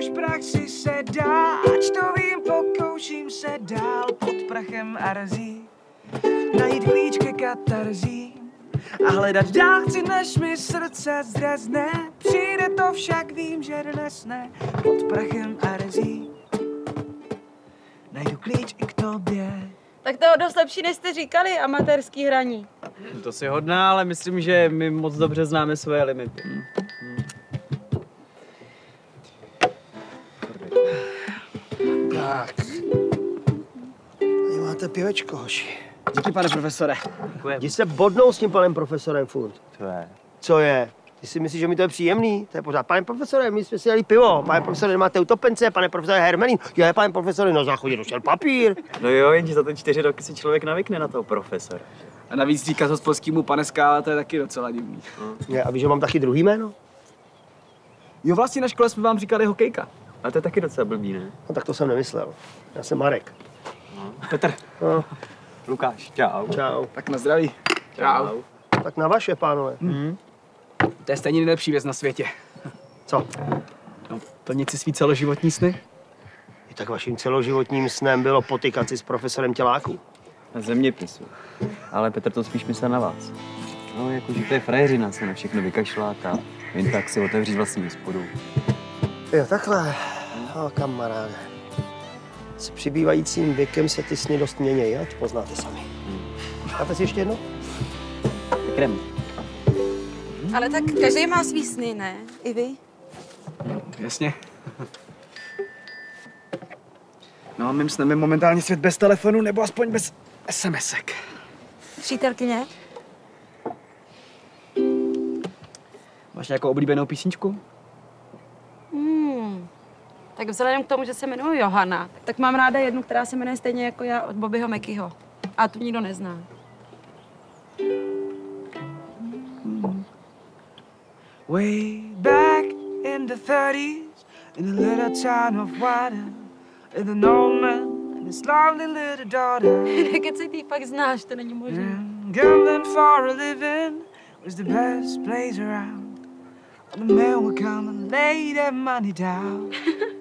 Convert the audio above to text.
už praxi se dá, ač to vím, pokouším se dál pod prachem a razí. Najít klíč ke katarzí a hledat dál chci, než mi srdce zdrezne. Přijde to však, vím, že dnes ne, pod prachem a razí. Najdu klíč i k tobě. Tak to je dost lepší, než jste říkali, amatérský hraní. To si hodná, ale myslím, že my moc dobře známe svoje limity. Tak. Tady máte pivečko, hoši. Díky, pane profesore. Jdi se bodnou s tím panem profesorem furt. To je. Co je? Ty si myslíš, že mi to je příjemný? To je pořád. Pane profesore, my jsme si dali pivo. Pane profesore, nemáte utopence. Pane profesore, hermelín. Je, pane profesore, na záchodě došel papír. No jo, jenže za ten čtyři roky si člověk navykne na toho profesora. A navíc říkat hospodskýmu pane Skála, to je taky docela divný. Je, a víš, že mám taky druhý jméno? Jo, vlastně na škole jsme vám říkali hokejka. A to je taky docela blbý, ne? No tak to jsem nemyslel. Já jsem Marek. Petr. No, Lukáš, čau. čau. Tak na zdraví. Čau. Tak na vaše, pánové. To je stejně nejlepší věc na světě. Co? No, plnit si svý celoživotní sny. I tak vaším celoživotním snem bylo potykat si s profesorem těláků. Na zeměpisu. Ale Petr to spíš myslel na vás. No, jakože to je frajeřina se na všechno vykašlat a jen tak si otevřít vlastní hospodu. Jo, takhle. No, kamaráde. S přibývajícím věkem se ty sny dost měnějí, ať poznáte sami. Dáte si ještě jedno? Krem. Ale tak každý má svý sny, ne? I vy? Jasně. No, mým snem je momentálně svět bez telefonu, nebo aspoň bez SMSek. Přítelkyně? Máš nějakou oblíbenou písničku? Tak vzhledem k tomu, že se jmenuji Johana, tak mám ráda jednu, která se jmenuje stejně jako já od Bobbyho Mekyho. A tu nikdo nezná. Way back in the 30s, in a little town of water, with an old man and his lovely little daughter. Kecej, ty fakt znáš, to není možné. Gambling for a living was the best place around. And the men would come and lay their money down.